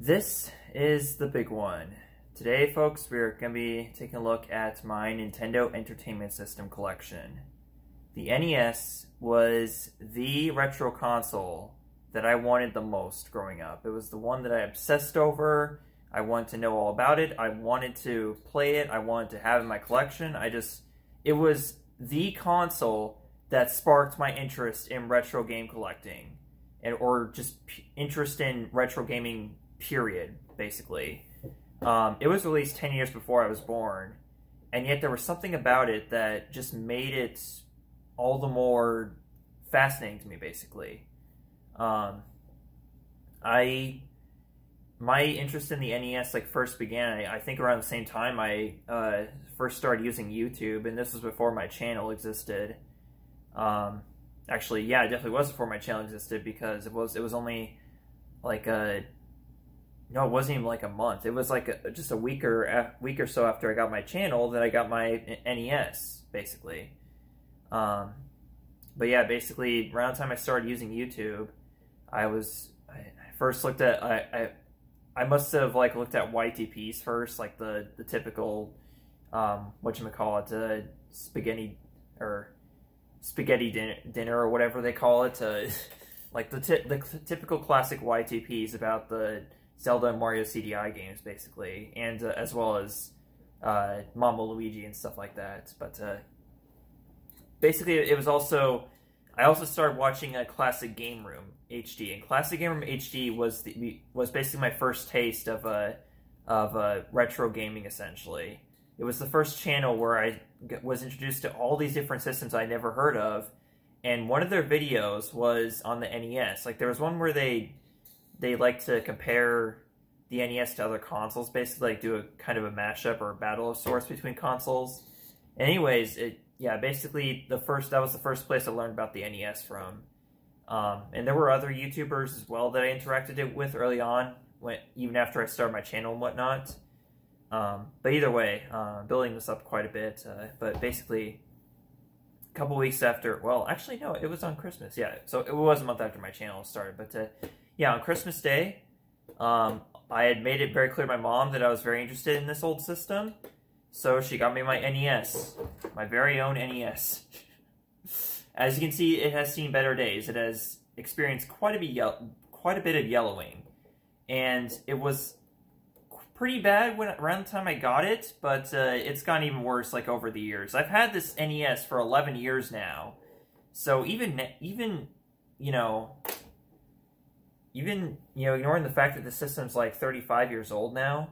This is the big one. Today, folks, we're going to be taking a look at my Nintendo Entertainment System collection. The NES was the retro console that I wanted the most growing up. It was the one that I obsessed over. I wanted to know all about it. I wanted to play it. I wanted to have in my collection. I just, it was the console that sparked my interest in retro game collecting and or just interest in retro gaming period basically. Um, it was released 10 years before i was born and yet there was something about it that just made it all the more fascinating to me basically. Um, i my interest in the nes like first began i, I think around the same time i uh, first started using youtube and this was before my channel existed. Um, actually, yeah, it definitely was before my channel existed because it was it was only like a no, it wasn't even like a month. It was like a, just a week or a week or so after I got my channel that I got my NES, basically. Um, but yeah, basically around the time I started using YouTube, I was I, first looked at I, I I must have like looked at YTPs first, like the the typical um, what you call it, uh, spaghetti or spaghetti dinner, dinner or whatever they call it. Uh, like the, the typical classic YTPs about the Zelda and Mario CDI games, basically, and uh, as well as uh, Mama Luigi and stuff like that. But uh, basically, it was also I also started watching a Classic Game Room HD, and Classic Game Room HD was the, was basically my first taste of a uh, of uh, retro gaming, essentially. It was the first channel where I was introduced to all these different systems I never heard of, and one of their videos was on the NES. Like there was one where they they like to compare the NES to other consoles, basically like do a kind of a mashup or a battle of sorts between consoles. Anyways, it yeah, basically the first that was the first place I learned about the NES from. Um, and there were other YouTubers as well that I interacted with early on, when, even after I started my channel and whatnot. Um, but either way, uh, building this up quite a bit. Uh, but basically, a couple weeks after, well, actually, no, it was on Christmas. Yeah, so it was a month after my channel started. But uh, yeah, on Christmas Day, um, I had made it very clear to my mom that I was very interested in this old system. So she got me my NES, my very own NES. As you can see, it has seen better days. It has experienced quite a bit, quite a bit of yellowing, and it was pretty bad when around the time I got it, but uh, it's gotten even worse like over the years. I've had this NES for 11 years now, so even even you know even you know ignoring the fact that the system's like 35 years old now,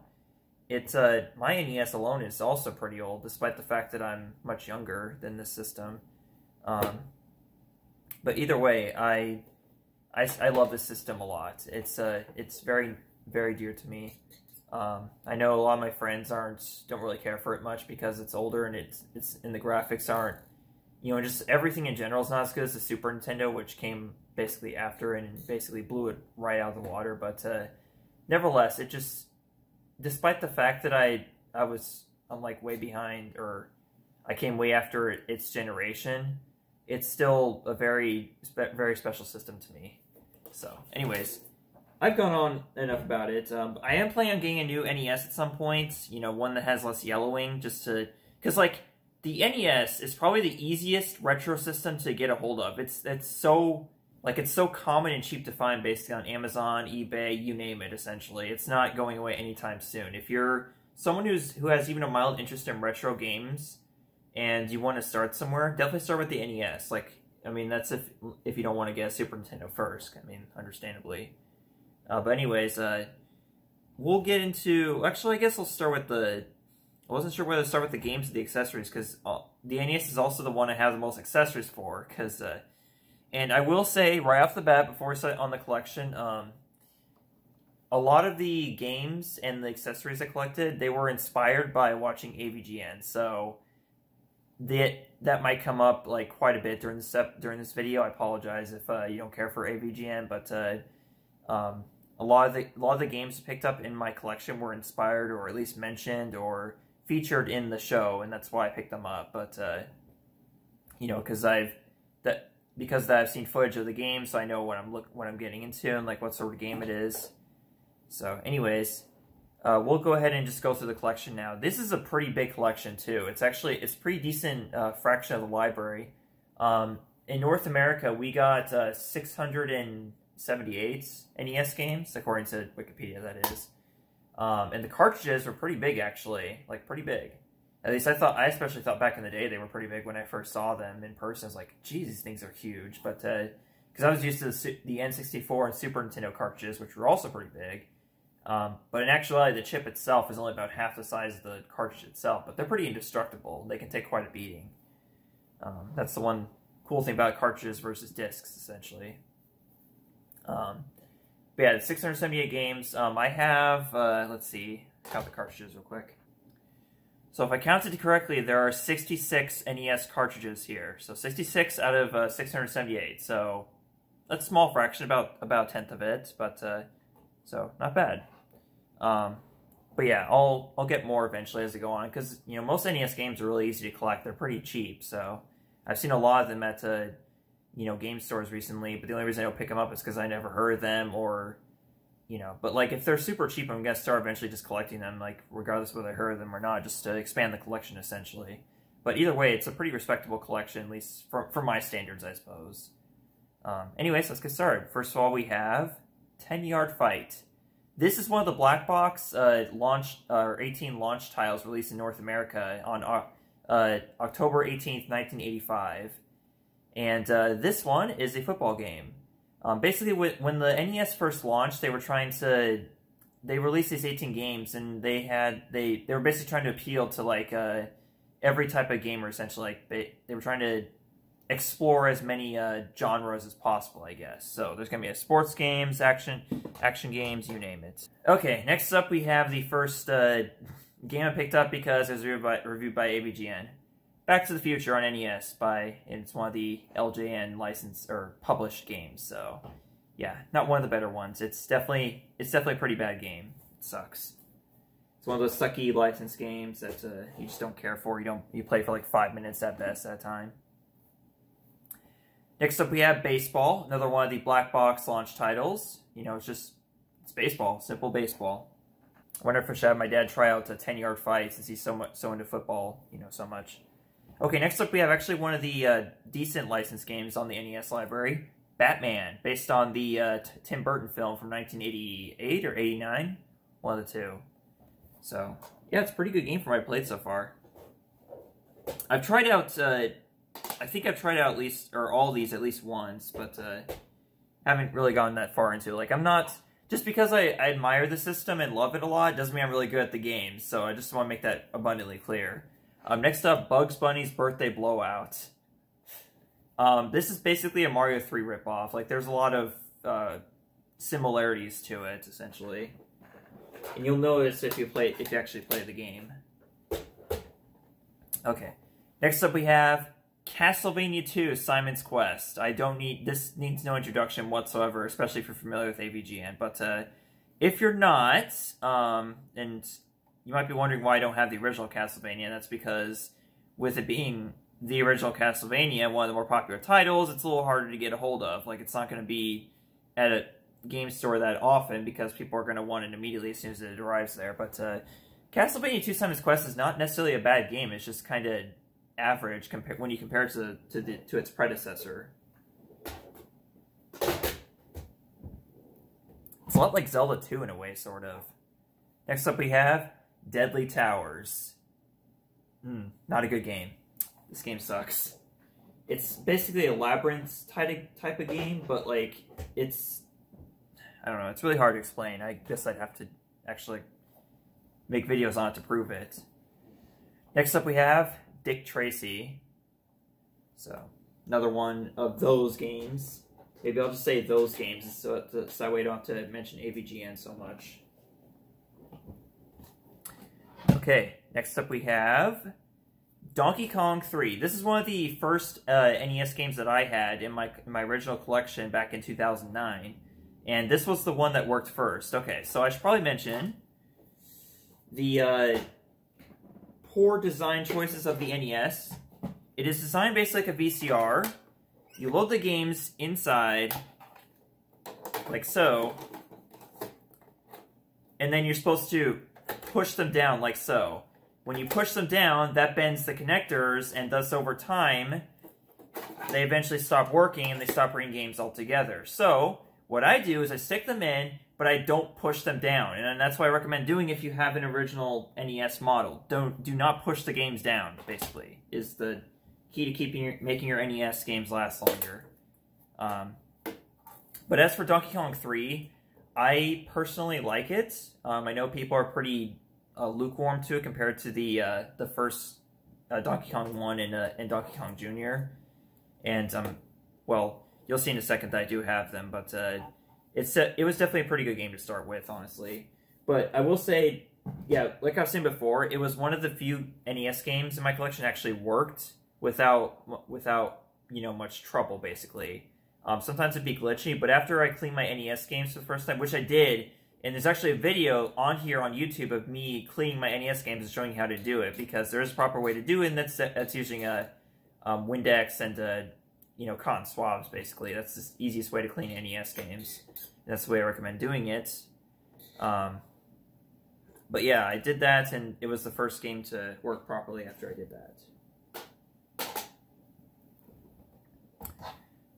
it's uh my NES alone is also pretty old, despite the fact that I'm much younger than this system. Um, but either way, I, I I love this system a lot. It's uh it's very very dear to me. Um, I know a lot of my friends aren't don't really care for it much because it's older and it's it's and the graphics aren't you know just everything in general is not as good as the Super Nintendo, which came basically after and basically blew it right out of the water. But uh, nevertheless, it just despite the fact that I I was I'm like way behind or I came way after its generation, it's still a very very special system to me. So, anyways, I've gone on enough about it. Um, I am planning on getting a new NES at some point. You know, one that has less yellowing, just to because like the NES is probably the easiest retro system to get a hold of. It's it's so like it's so common and cheap to find, basically on Amazon, eBay, you name it. Essentially, it's not going away anytime soon. If you're someone who's who has even a mild interest in retro games and you want to start somewhere, definitely start with the NES. Like, I mean, that's if if you don't want to get a Super Nintendo first. I mean, understandably. Uh, but anyways, uh, we'll get into... Actually, I guess I'll start with the... I wasn't sure whether to start with the games or the accessories, because uh, the NES is also the one I have the most accessories for, because... And I will say, right off the bat, before we start on the collection, um, a lot of the games and the accessories I collected, they were inspired by watching AVGN, so that that might come up like quite a bit during this during this video. I apologize if uh, you don't care for AVGN, but uh, um, a lot of the a lot of the games picked up in my collection were inspired or at least mentioned or featured in the show, and that's why I picked them up. But uh, you know, because I've that because I've seen footage of the game, so I know what I'm look what I'm getting into and like what sort of game it is. So, anyways, uh, we'll go ahead and just go through the collection now. This is a pretty big collection too. It's actually it's pretty decent uh, fraction of the library. Um, in North America, we got uh, 678 NES games, according to Wikipedia. That is, um, and the cartridges were pretty big actually, like pretty big. At least I thought. I especially thought back in the day they were pretty big when I first saw them in person. I was like, "Geez, these things are huge." But because uh, I was used to the, the N64 and Super Nintendo cartridges, which were also pretty big. Um, but in actuality, the chip itself is only about half the size of the cartridge itself. But they're pretty indestructible. They can take quite a beating. Um, that's the one cool thing about cartridges versus discs, essentially. Um, but yeah, 678 games. Um, I have, uh, let's see, count the cartridges real quick. So if I counted correctly, there are 66 NES cartridges here. So 66 out of uh, 678. So that's a small fraction, about about a tenth of it, but uh, so not bad. Um, but yeah, I'll I'll get more eventually as I go on because you know most NES games are really easy to collect. They're pretty cheap, so I've seen a lot of them at uh, you know game stores recently. But the only reason I don't pick them up is because I never heard of them or you know, but like if they're super cheap, I'm gonna start eventually just collecting them, like regardless whether I heard them or not, just to expand the collection essentially. But either way, it's a pretty respectable collection, at least for, for my standards, I suppose. Um, anyways, let's get started. First of all, we have 10 Yard Fight. This is one of the black box uh, launch uh, or 18 launch tiles released in North America on uh, uh October 18th, 1985. And uh, this one is a football game. Um, basically, when the NES first launched, they were trying to they released these 18 games, and they had they they were basically trying to appeal to like uh, every type of gamer. Essentially, like they they were trying to explore as many uh, genres as possible, I guess. So there's gonna be a sports games, action action games, you name it. Okay, next up we have the first uh, game I picked up because it was reviewed by, reviewed by AVGN. Back to the Future on NES by it's one of the LJN licensed or published games. So yeah, not one of the better ones. It's definitely it's definitely a pretty bad game. It sucks. It's one of those sucky licensed games that uh, you just don't care for. You don't you play for like five minutes at best at a time. Next up, we have baseball, another one of the black box launch titles. You know, it's just it's baseball, simple baseball. I wonder if I should have my dad try out a ten yard fight since he's so much so into football, you know, so much. Okay, next up we have actually one of the uh, decent licensed games on the NES library, Batman, based on the uh, Tim Burton film from 1988 or 89, one of the two. So, yeah, it's a pretty good game for my played so far. I've tried out, uh, I think I've tried out at least, or all these at least once, but uh, haven't really gotten that far into it. Like, I'm not, just because I, I admire the system and love it a lot, doesn't mean I'm really good at the game, so I just want to make that abundantly clear. Um, next up, Bugs Bunny's Birthday Blowout. Um, this is basically a Mario 3 ripoff. Like, there's a lot of uh, similarities to it, essentially. And you'll notice if you play if you actually play the game. Okay. Next up we have Castlevania 2 Simon's Quest. I don't need this needs no introduction whatsoever, especially if you're familiar with AVGN. But uh, if you're not, um, and you might be wondering why I don't have the original Castlevania. That's because with it being the original Castlevania, one of the more popular titles, it's a little harder to get a hold of. Like, it's not going to be at a game store that often because people are going to want it immediately as soon as it arrives there. But uh, Castlevania 2 Simon's Quest is not necessarily a bad game. It's just kind of average compared when you compare it to to, the, to its predecessor. It's a lot like Zelda 2 in a way, sort of. Next up we have Deadly Towers. Hmm, not a good game. This game sucks. It's basically a labyrinth type of, type of game, but like it's I don't know. It's really hard to explain. I guess I'd have to actually make videos on it to prove it. Next up, we have Dick Tracy. So another one of those games. Maybe I'll just say those games so, so that way I don't have to mention AVGN so much. Okay, next up we have Donkey Kong 3. This is one of the first uh, NES games that I had in my, in my original collection back in 2009. And this was the one that worked first. Okay, so I should probably mention the uh, poor design choices of the NES. It is designed basically like a VCR. You load the games inside, like so, and then you're supposed to push them down like so. When you push them down, that bends the connectors, and thus over time, they eventually stop working and they stop reading games altogether. So, what I do is I stick them in, but I don't push them down. And that's why I recommend doing if you have an original NES model. Don't do not push the games down, basically, is the key to keeping your, making your NES games last longer. Um, but as for Donkey Kong 3, I personally like it. Um, I know people are pretty uh, lukewarm to it compared to the uh, the first uh, Donkey Kong 1 and, uh, and Donkey Kong Jr. And, um, well, you'll see in a second that I do have them, but uh, it's a, it was definitely a pretty good game to start with, honestly. But I will say, yeah, like I was saying before, it was one of the few NES games in my collection actually worked without without you know much trouble, basically. Um, sometimes it'd be glitchy, but after I cleaned my NES games for the first time, which I did, and there's actually a video on here on YouTube of me cleaning my NES games and showing how to do it, because there is a proper way to do it, and that's, that's using a um, Windex and a, you know, cotton swabs, basically. That's the easiest way to clean NES games. That's the way I recommend doing it. Um, but yeah, I did that, and it was the first game to work properly after I did that.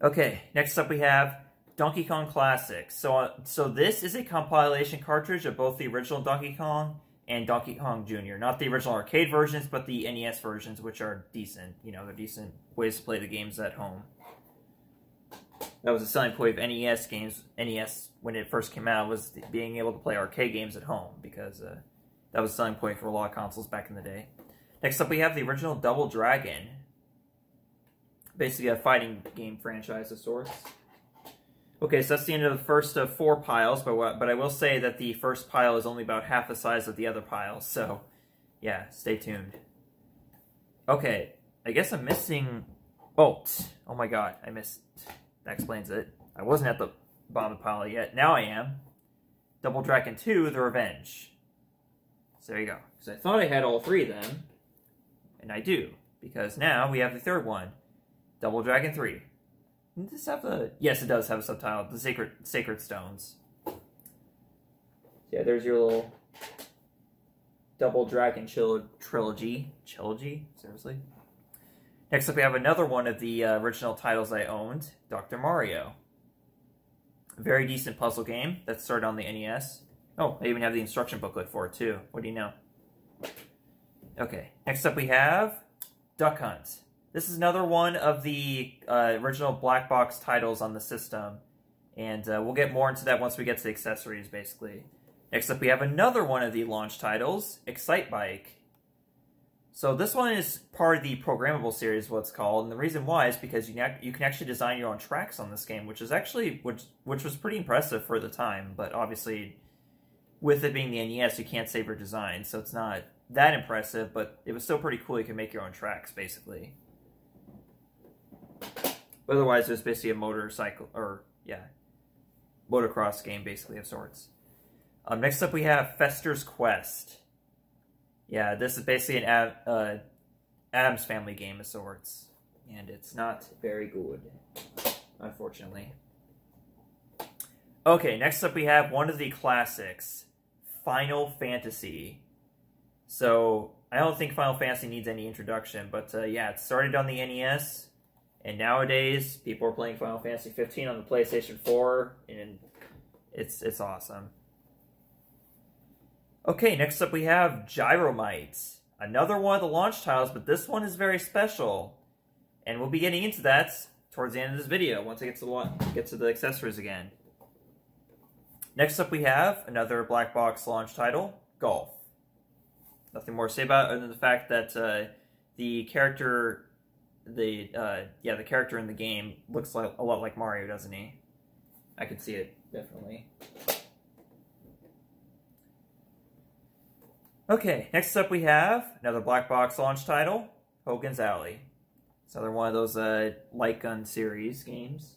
Okay, next up we have Donkey Kong Classics. So, uh, so this is a compilation cartridge of both the original Donkey Kong and Donkey Kong Jr. Not the original arcade versions, but the NES versions, which are decent. You know, they're decent ways to play the games at home. That was a selling point of NES games. NES, when it first came out, was being able to play arcade games at home, because uh, that was a selling point for a lot of consoles back in the day. Next up, we have the original Double Dragon basically a fighting game franchise of sorts. Okay, so that's the end of the first of four piles, but what, but I will say that the first pile is only about half the size of the other piles, so yeah, stay tuned. Okay, I guess I'm missing... Oh, oh my god, I missed... That explains it. I wasn't at the bottom of the pile yet. Now I am. Double Dragon 2, The Revenge. So there you go. Because I thought I had all three of them, and I do. Because now we have the third one. Double Dragon 3. Does this have a... Yes, it does have a subtitle. The Sacred Sacred Stones. Yeah, there's your little Double Dragon trilogy. Trilogy? Seriously? Next up, we have another one of the uh, original titles I owned, Dr. Mario. A very decent puzzle game that started on the NES. Oh, I even have the instruction booklet for it, too. What do you know? Okay, next up we have Duck Hunt. This is another one of the uh, original black box titles on the system. And uh, we'll get more into that once we get to the accessories, basically. Next up, we have another one of the launch titles, Excitebike. So this one is part of the programmable series, what's called, and the reason why is because you, you can actually design your own tracks on this game, which is actually which which was pretty impressive for the time. But obviously, with it being the NES, you can't save your design, so it's not that impressive. But it was still pretty cool. You can make your own tracks, basically. But otherwise, it's basically a motorcycle, or, yeah, motocross game, basically, of sorts. Um, next up, we have Fester's Quest. Yeah, this is basically an uh, Addams Family game of sorts. And it's not very good, unfortunately. Okay, next up we have one of the classics, Final Fantasy. So, I don't think Final Fantasy needs any introduction, but uh, yeah, it started on the NES. And nowadays, people are playing Final Fantasy 15 on the PlayStation 4, and it's it's awesome. Okay, next up we have Gyromite. Another one of the launch titles, but this one is very special. And we'll be getting into that towards the end of this video, once I get to the, get to the accessories again. Next up we have another black box launch title, Golf. Nothing more to say about it other than the fact that uh, the character the uh, yeah the character in the game looks like a lot like Mario, doesn't he? I can see it definitely. Okay, next up we have another black box launch title, Hogan's Alley. It's another one of those uh, light gun series games.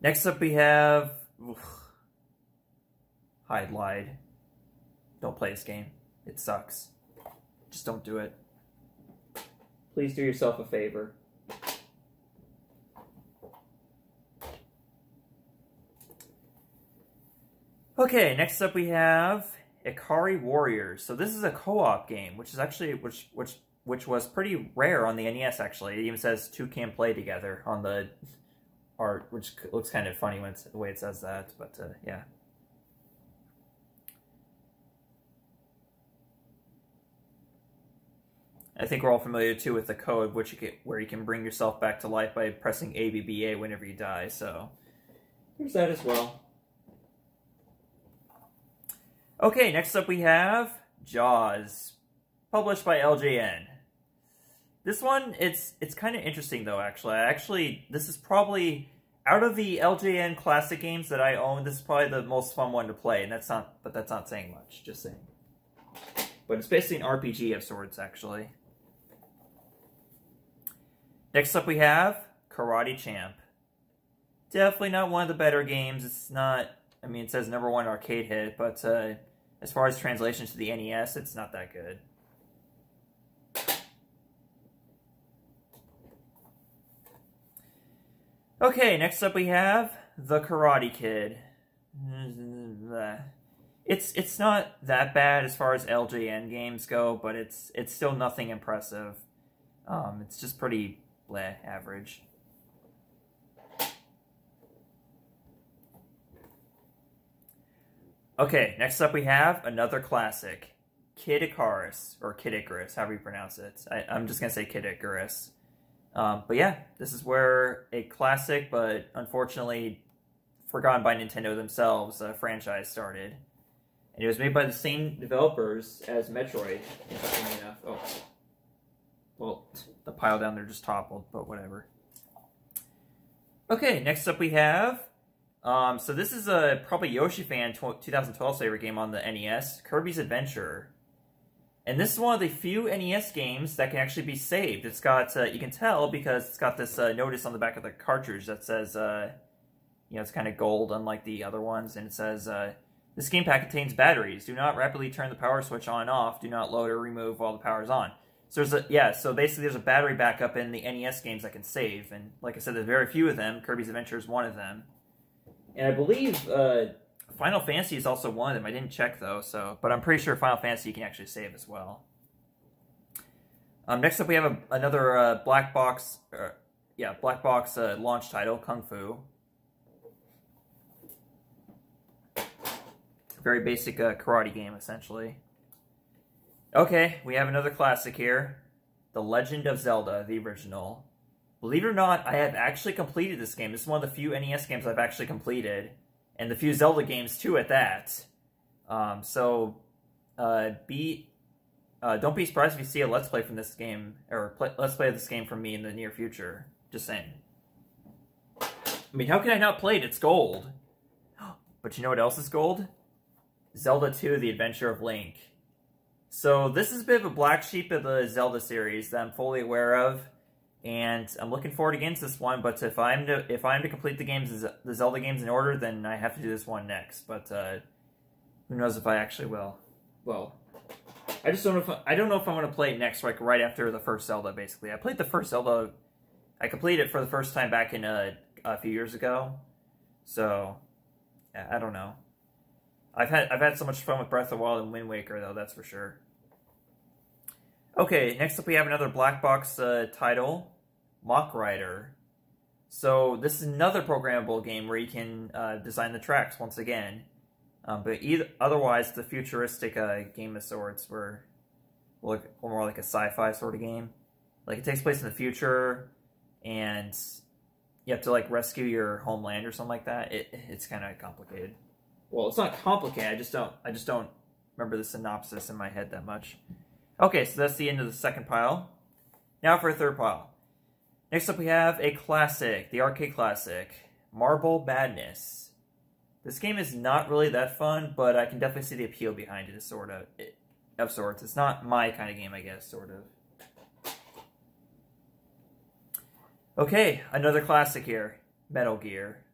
Next up we have oof, Hydlide. Don't play this game. It sucks. Just don't do it. Please do yourself a favor. Okay, next up we have Ikari Warriors. So this is a co-op game, which is actually which which which was pretty rare on the NES actually. It even says two can play together on the art, which looks kind of funny when the way it says that. But uh, yeah, I think we're all familiar too with the code, which you can, where you can bring yourself back to life by pressing ABBA whenever you die. So there's that as well. Okay, next up we have Jaws, published by LJN. This one, it's it's kind of interesting though. Actually, actually this is probably out of the LJN classic games that I own. This is probably the most fun one to play, and that's not. But that's not saying much. Just saying. But it's basically an RPG of sorts, actually. Next up we have Karate Champ. Definitely not one of the better games. It's not, I mean, it says number one arcade hit, but uh, as far as translation to the NES, it's not that good. Okay, next up we have The Karate Kid. It's it's not that bad as far as LJN games go, but it's it's still nothing impressive. Um, it's just pretty bleh, average. Okay, next up we have another classic, Kid Icarus, or Kid Icarus, however you pronounce it. I, am just going to say Kid Icarus. Um, but yeah, this is where a classic, but unfortunately forgotten by Nintendo themselves, uh, franchise started. And it was made by the same developers as Metroid, enough. Oh. Well, the pile down there just toppled, but whatever. Okay, next up we have... Um, so this is a probably Yoshi fan 2012 favorite game on the NES, Kirby's Adventure. And this is one of the few NES games that can actually be saved. It's got, uh, you can tell because it's got this uh, notice on the back of the cartridge that says, uh, you know, it's kind of gold unlike the other ones. And it says, uh, this game pack contains batteries. Do not rapidly turn the power switch on and off. Do not load or remove while the power is on. So there's a yeah, so basically there's a battery backup in the NES games I can save, and like I said, there's very few of them. Kirby's Adventure is one of them, and I believe uh, Final Fantasy is also one of them. I didn't check though, so but I'm pretty sure Final Fantasy you can actually save as well. Um, next up, we have a, another uh, black box, uh, yeah, black box uh, launch title, Kung Fu. Very basic uh, karate game, essentially. Okay, we have another classic here. The Legend of Zelda, the original. Believe it or not, I have actually completed this game. This is one of the few NES games I've actually completed. And the few Zelda games, too, at that. Um, so, uh, be... Uh, don't be surprised if you see a Let's Play from this game, or play, Let's Play this game from me in the near future. Just saying. I mean, how can I not play it? It's gold. But you know what else is gold? Zelda 2, The Adventure of Link. So this is a bit of a black sheep of the Zelda series that I'm fully aware of, and I'm looking forward against this one. But if I'm to if I'm to complete the games the Zelda games in order, then I have to do this one next. But uh, who knows if I actually will? Well, I just don't know if I, don't know if I'm going to play it next, like right after the first Zelda. Basically, I played the first Zelda. I completed it for the first time back in a, a few years ago, so I don't know. I've had I've had so much fun with Breath of the Wild and Wind Waker though, that's for sure. Okay, next up we have another black box uh, title, Mach Rider. So this is another programmable game where you can uh, design the tracks once again. Um, but either, otherwise, the futuristic uh, game of sorts, where well, more like a sci-fi sort of game. Like it takes place in the future, and you have to like rescue your homeland or something like that. It, it's kind of complicated. Well, it's not complicated. I just don't. I just don't remember the synopsis in my head that much. Okay, so that's the end of the second pile. Now for a third pile. Next up we have a classic, the arcade classic, Marble Madness. This game is not really that fun, but I can definitely see the appeal behind it, sort of, of sorts. It's not my kind of game, I guess, sort of. Okay, another classic here, Metal Gear.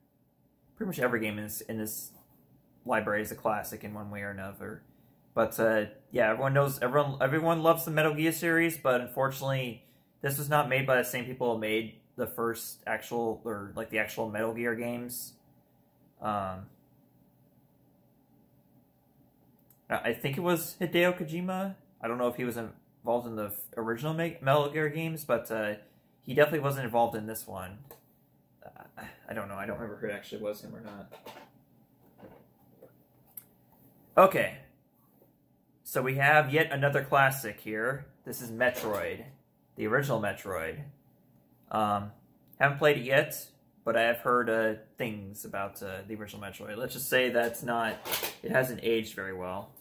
Pretty much every game in this, in this library is a classic in one way or another. But uh, yeah, everyone knows everyone everyone loves the Metal Gear series, but unfortunately, this was not made by the same people who made the first actual or like the actual Metal Gear games. Um, I think it was Hideo Kojima. I don't know if he was involved in the original Metal Gear games, but uh, he definitely wasn't involved in this one. Uh, I don't know. I don't remember who it actually was him or not. Okay. So we have yet another classic here. This is Metroid, the original Metroid. Um, haven't played it yet, but I have heard uh, things about uh, the original Metroid. Let's just say that's not, it hasn't aged very well.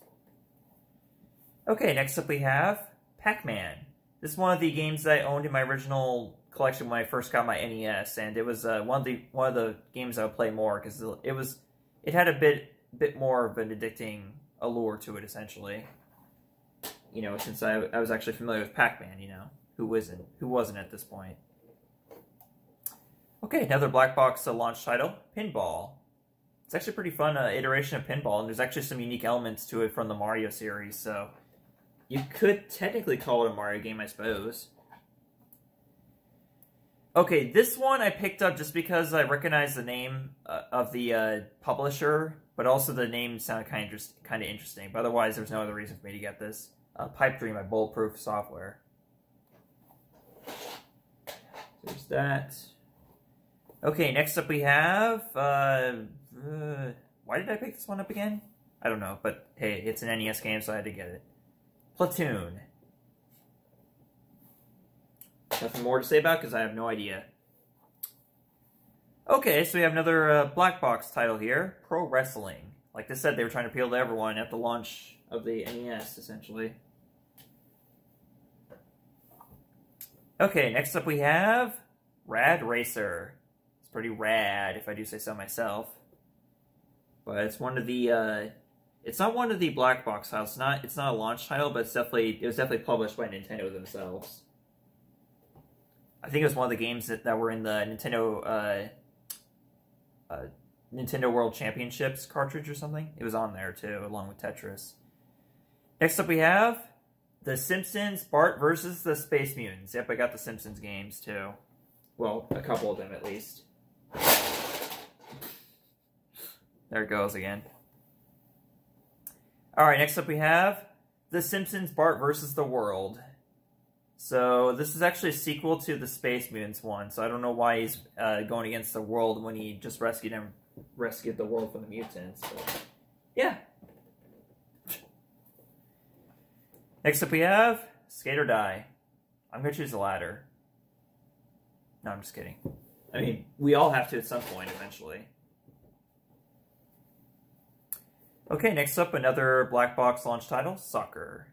Okay, next up we have Pac-Man. This is one of the games that I owned in my original collection when I first got my NES, and it was uh, one of the one of the games I would play more because it was it had a bit bit more of an addicting allure to it, essentially. You know, since I, I was actually familiar with Pac-Man, you know, who wasn't who wasn't at this point. Okay, another black box uh, launch title, Pinball. It's actually pretty fun uh, iteration of Pinball, and there's actually some unique elements to it from the Mario series, so you could technically call it a Mario game, I suppose. Okay, this one I picked up just because I recognize the name uh, of the uh, publisher, but also the name sounded kind of kind of interesting. But otherwise, there's no other reason for me to get this. Uh, Pipe Dream by Bulletproof Software. There's that. Okay, next up we have. Uh, uh, why did I pick this one up again? I don't know, but hey, it's an NES game, so I had to get it. Platoon. Nothing more to say about because I have no idea. Okay, so we have another uh, black box title here, Pro Wrestling. Like I said, they were trying to appeal to everyone at the launch of the NES, essentially. Okay, next up we have Rad Racer. It's pretty rad, if I do say so myself. But it's one of the, uh, it's not one of the black box titles. It's not, it's not a launch title, but it's definitely, it was definitely published by Nintendo themselves. I think it was one of the games that, that were in the Nintendo uh, uh, Nintendo World Championships cartridge or something. It was on there too, along with Tetris. Next up, we have The Simpsons: Bart versus the Space Mutants. Yep, I got the Simpsons games too. Well, a couple of them at least. There it goes again. All right, next up we have The Simpsons: Bart versus the World. So this is actually a sequel to the Space Mutants one. So I don't know why he's uh, going against the world when he just rescued him, rescued the world from the mutants. But yeah. Next up we have Skate or Die. I'm gonna choose the latter. No, I'm just kidding. I mean, we all have to at some point eventually. Okay, next up, another black box launch title, Soccer.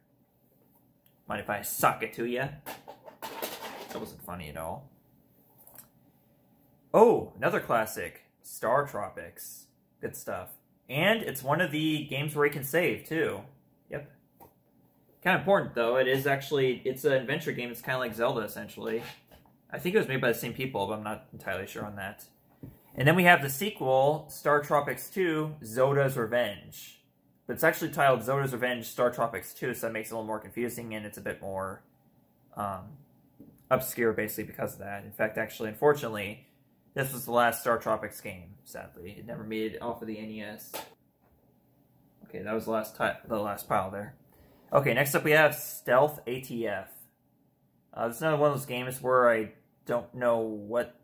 Mind if I suck it to you? That wasn't funny at all. Oh, another classic. Star Tropics. Good stuff. And it's one of the games where you can save, too. Yep. Kind of important, though. It is actually, it's an adventure game. It's kind of like Zelda, essentially. I think it was made by the same people, but I'm not entirely sure on that. And then we have the sequel, Star Tropics 2, Zoda's Revenge. But it's actually titled Zoda's Revenge Star Tropics 2, so that makes it a little more confusing and it's a bit more um, obscure basically because of that. In fact, actually, unfortunately, this was the last Star Tropics game, sadly. It never made it off of the NES. Okay, that was the last, the last pile there. Okay, next up we have Stealth ATF. Uh, is another one of those games where I don't know what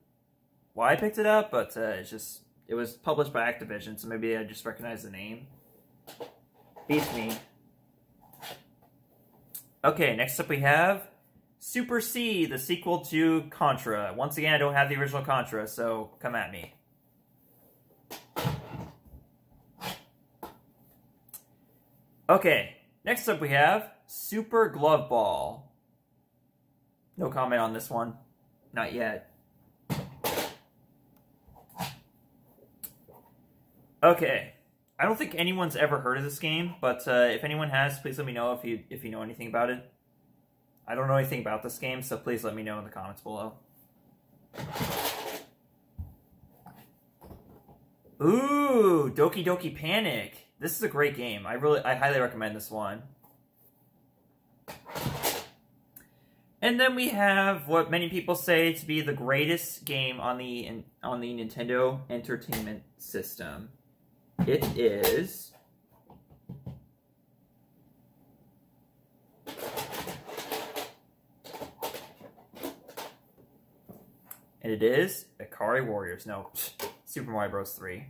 why I picked it up, but uh, it's just it was published by Activision, so maybe I just recognize the name. Beats me. Okay, next up we have Super C, the sequel to Contra. Once again, I don't have the original Contra, so come at me. Okay, next up we have Super Glove Ball. No comment on this one. Not yet. Okay. I don't think anyone's ever heard of this game, but uh, if anyone has, please let me know if you if you know anything about it. I don't know anything about this game, so please let me know in the comments below. Ooh, Doki Doki Panic. This is a great game. I really, I highly recommend this one. And then we have what many people say to be the greatest game on the on the Nintendo Entertainment System. It is And it is Ikari Warriors. No, Super Mario Bros. 3.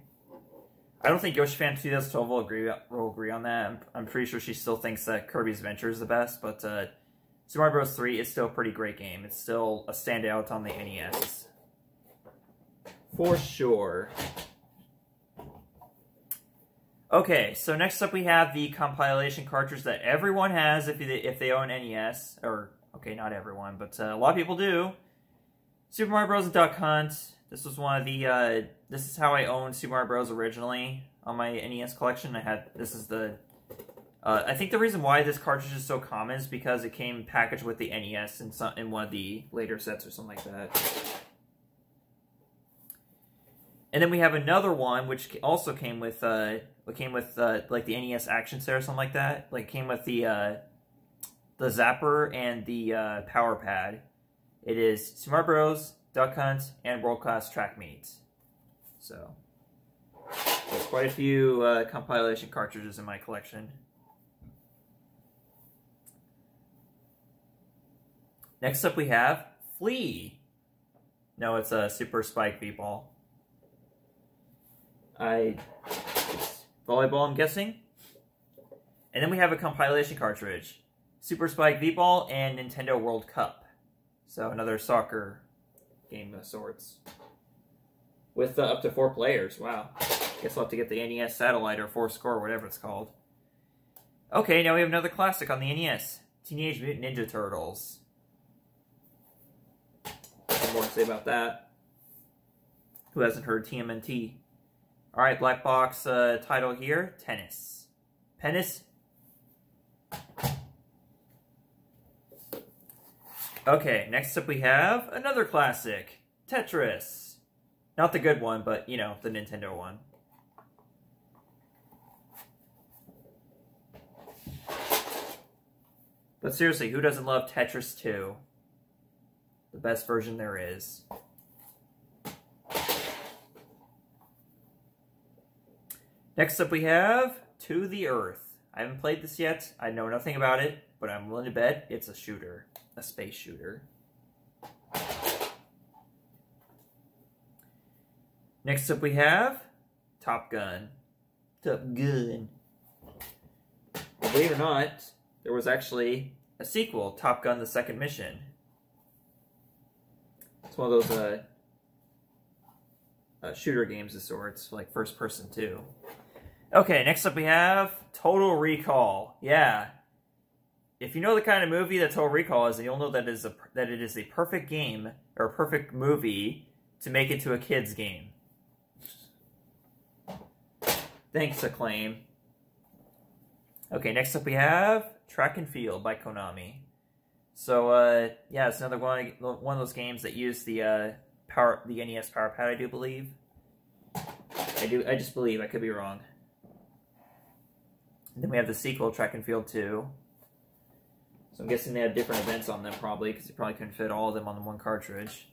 I don't think Yoshi Fan 2012 will agree, will agree on that. I'm, I'm pretty sure she still thinks that Kirby's Adventure is the best, but uh, Super Mario Bros. 3 is still a pretty great game. It's still a standout on the NES. For sure. Okay, so next up we have the compilation cartridge that everyone has if they, if they own NES, or, okay, not everyone, but uh, a lot of people do. Super Mario Bros. Duck Hunt. This was one of the, uh, this is how I owned Super Mario Bros. originally on my NES collection. I had, this is the, uh, I think the reason why this cartridge is so common is because it came packaged with the NES in, some, in one of the later sets or something like that. And then we have another one which also came with uh, it came with uh, like the NES Action Set or something like that. Like came with the uh, the Zapper and the uh, Power Pad. It is Smart Bros, Duck Hunt, and World Class Track Meets. So there's quite a few uh, compilation cartridges in my collection. Next up we have Flea. No, it's a Super Spike V-Ball. I volleyball, I'm guessing. And then we have a compilation cartridge, Super Spike V-Ball and Nintendo World Cup. So another soccer game of sorts. With uh, up to four players. Wow. Guess I'll have to get the NES Satellite or Four Score, whatever it's called. Okay, now we have another classic on the NES. Teenage Mutant Ninja Turtles. More to say about that? Who hasn't heard TMNT? All right, black box uh, title here, tennis. Penis. Okay, next up we have another classic, Tetris. Not the good one, but, you know, the Nintendo one. But seriously, who doesn't love Tetris 2? The best version there is. Next up we have To the Earth. I haven't played this yet. I know nothing about it, but I'm willing to bet it's a shooter. A space shooter. Next up we have Top Gun. Top Gun. Believe it or not, there was actually a sequel, Top Gun The Second Mission. It's one of those uh, uh, shooter games of sorts, like first person too. Okay, next up we have Total Recall. Yeah. If you know the kind of movie that Total Recall is, you'll know that it is a, that it is a perfect game or a perfect movie to make it to a kid's game. Thanks, Acclaim. Okay, next up we have Track and Field by Konami. So, uh, yeah, it's another one, one of those games that use the uh, power, the NES Power Pad, I do believe. I do, I just believe. I could be wrong. And then we have the sequel, Track and Field 2. So I'm guessing they have different events on them probably, because they probably couldn't fit all of them on the one cartridge.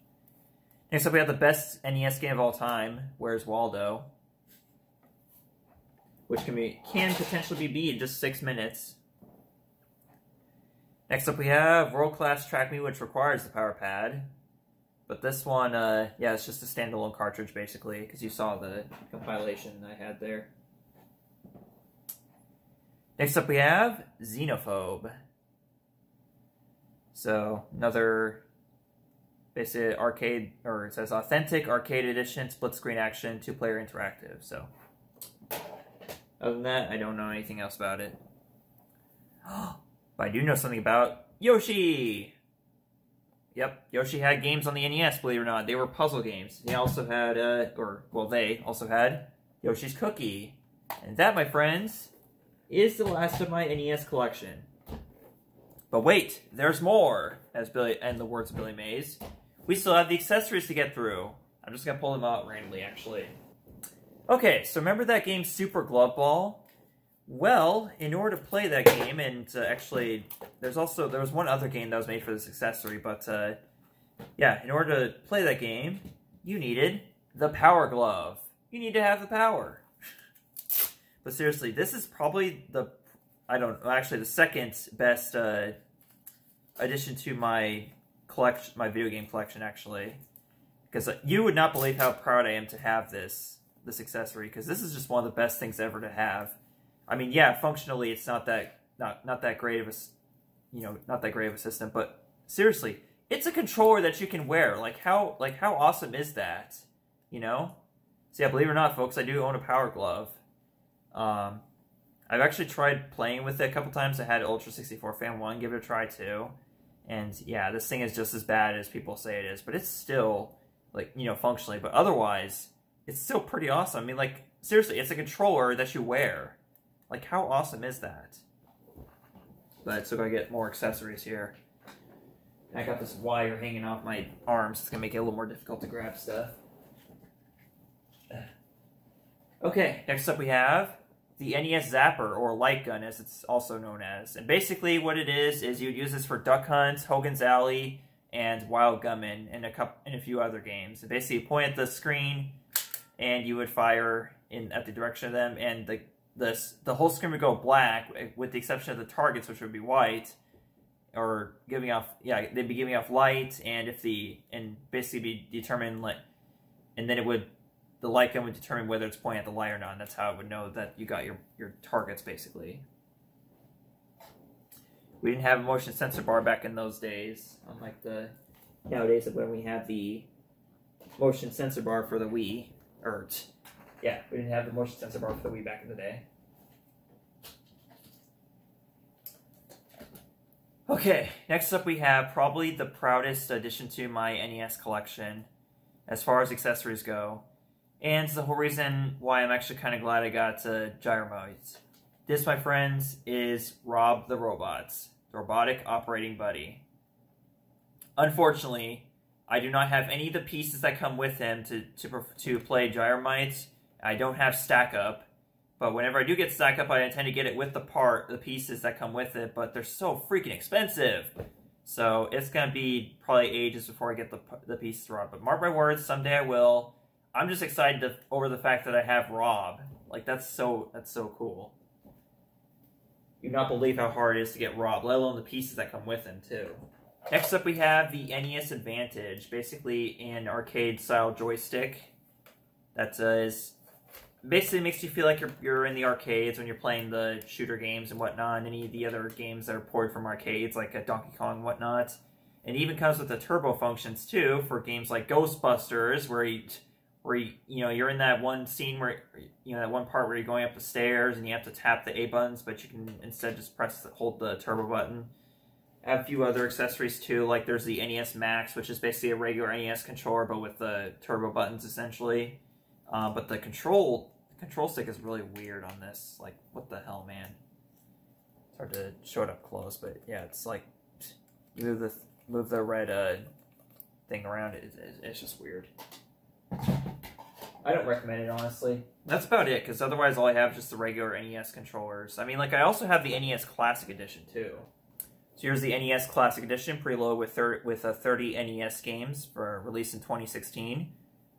Next up we have the best NES game of all time, Where's Waldo? Which can be can potentially be beat in just six minutes. Next up we have World Class Track Me, which requires the power pad. But this one, uh, yeah, it's just a standalone cartridge basically, because you saw the compilation I had there. Next up we have Xenophobe. So another basically arcade, or it says authentic arcade edition, split screen action, two player interactive. So other than that, I don't know anything else about it. but I do know something about Yoshi. Yep, Yoshi had games on the NES, believe it or not. They were puzzle games. He also had, uh, or, well, they also had Yoshi's Cookie. And that, my friends, is the last of my NES collection. But wait, there's more, as Billy and the words of Billy Mays. We still have the accessories to get through. I'm just gonna pull them out randomly, actually. Okay, so remember that game Super Glove Ball? Well, in order to play that game, and uh, actually, there's also, there was one other game that was made for this accessory, but uh, yeah, in order to play that game, you needed the Power Glove. You need to have the power. But seriously, this is probably the, I don't actually the second best uh, addition to my collection, my video game collection, actually. because you would not believe how proud I am to have this this accessory because this is just one of the best things ever to have. I mean, yeah, functionally it's not that not not that great of a you know not that great of a system, but seriously, it's a controller that you can wear. Like how like how awesome is that? You know. So yeah, believe it or not, folks, I do own a Power Glove. Um, I've actually tried playing with it a couple times. I had Ultra 64 Fan 1 give it a try too. And yeah, this thing is just as bad as people say it is, but it's still, like, you know, functionally. But otherwise, it's still pretty awesome. I mean, like, seriously, it's a controller that you wear. Like, how awesome is that? But so gotta get more accessories here. I got this wire hanging off my arms. It's gonna make it a little more difficult to grab stuff. Okay, next up we have the NES Zapper, or Light Gun as it's also known as. And basically what it is, is you'd use this for Duck Hunt, Hogan's Alley, and Wild Gunman, and a, couple, and a few other games. And basically you point at the screen, and you would fire in at the direction of them, and the, the, the whole screen would go black, eh, with the exception of the targets, which would be white, or giving off, yeah, they'd be giving off light, and if the, and basically be determined, like, and then it would the light gun would determine whether it's pointing at the light or not. And that's how it would know that you got your, your targets, basically. We didn't have a motion sensor bar back in those days, unlike the nowadays when we have the motion sensor bar for the Wii. Or, yeah, we didn't have the motion sensor bar for the Wii back in the day. Okay, next up we have probably the proudest addition to my NES collection as far as accessories go. And the whole reason why I'm actually kind of glad I got uh, Gyromites. This, my friends, is Rob the Robots, the robotic operating buddy. Unfortunately, I do not have any of the pieces that come with him to, to, to play Gyromites. I don't have Stack Up, but whenever I do get Stack Up, I intend to get it with the part, the pieces that come with it, but they're so freaking expensive. So it's going to be probably ages before I get the, the pieces Rob. But mark my words, someday I will. I'm just excited to, over the fact that I have Rob. Like that's so that's so cool. You not believe how hard it is to get Rob, let alone the pieces that come with him too. Next up, we have the NES Advantage, basically an arcade-style joystick that is basically makes you feel like you're you're in the arcades when you're playing the shooter games and whatnot, and any of the other games that are ported from arcades like Donkey Kong and whatnot. And it even comes with the turbo functions too for games like Ghostbusters, where you where you, you know you're in that one scene where you know that one part where you're going up the stairs and you have to tap the A buttons, but you can instead just press hold the turbo button. A few other accessories too, like there's the NES Max, which is basically a regular NES controller but with the turbo buttons essentially. Uh, but the control the control stick is really weird on this. Like, what the hell, man? It's hard to show it up close, but yeah, it's like you move the move the red uh, thing around. It, it, it's just weird. I don't recommend it, honestly. That's about it, because otherwise all I have is just the regular NES controllers. I mean, like, I also have the NES Classic Edition, too. So here's the NES Classic Edition, preload with, with uh, 30 NES games for release in 2016.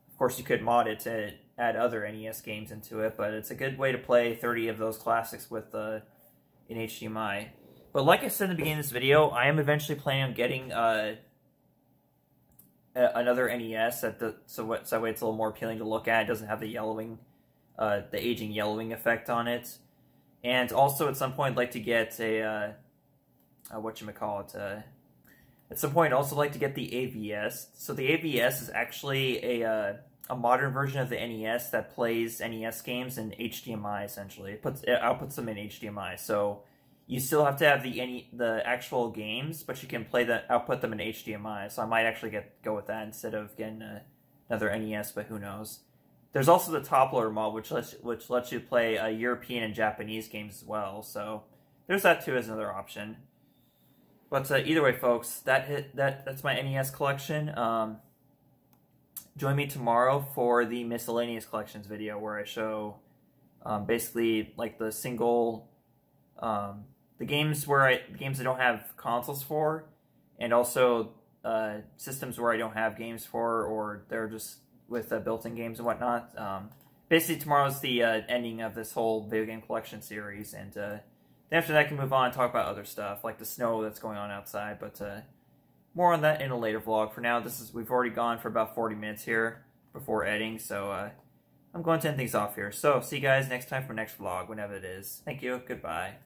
Of course, you could mod it to add other NES games into it, but it's a good way to play 30 of those classics with uh, in HDMI. But like I said in the beginning of this video, I am eventually planning on getting... Uh, another NES that the so what so that way it's a little more appealing to look at. It doesn't have the yellowing, uh, the aging yellowing effect on it. And also at some point, I'd like to get a uh, uh, what you may call it. Uh, at some point, I'd also like to get the AVS. So the AVS is actually a uh, a modern version of the NES that plays NES games in HDMI. Essentially, it puts it outputs them in HDMI. So you still have to have the any the actual games, but you can play the output them in HDMI. So I might actually get go with that instead of getting a, another NES, but who knows? There's also the top loader mod, which lets which lets you play uh, European and Japanese games as well. So there's that too as another option. But uh, either way, folks, that hit that that's my NES collection. Um, join me tomorrow for the miscellaneous collections video where I show um, basically like the single um, the games where I the games I don't have consoles for, and also uh, systems where I don't have games for, or they're just with uh, built-in games and whatnot. Um, basically, tomorrow's the uh, ending of this whole video game collection series, and uh, then after that, I can move on and talk about other stuff like the snow that's going on outside. But uh, more on that in a later vlog. For now, this is we've already gone for about 40 minutes here before editing, so uh, I'm going to end things off here. So, see you guys next time for next vlog, whenever it is. Thank you, goodbye.